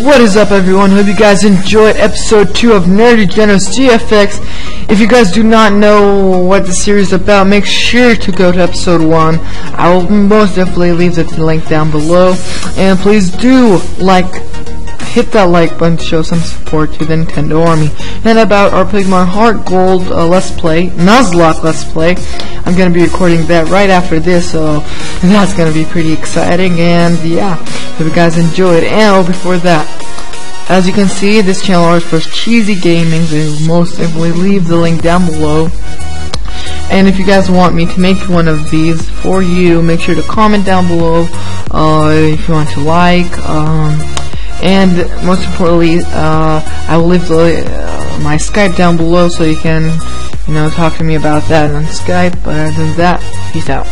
What is up everyone? Hope you guys enjoyed episode 2 of Nerdy Generous GFX. If you guys do not know what the series is about, make sure to go to episode 1. I will most definitely leave the link down below. And please do like, hit that like button to show some support to the Nintendo Army. And about our Pokemon Heart Gold uh, Let's Play, Nuzlocke Let's Play, I'm gonna be recording that right after this, so that's gonna be pretty exciting. And yeah. Hope you guys enjoyed. And oh, before that, as you can see, this channel is for cheesy gaming. So most definitely leave the link down below. And if you guys want me to make one of these for you, make sure to comment down below. Uh, if you want to like, um, and most importantly, uh, I will leave the, uh, my Skype down below so you can, you know, talk to me about that on Skype. But other than that, peace out.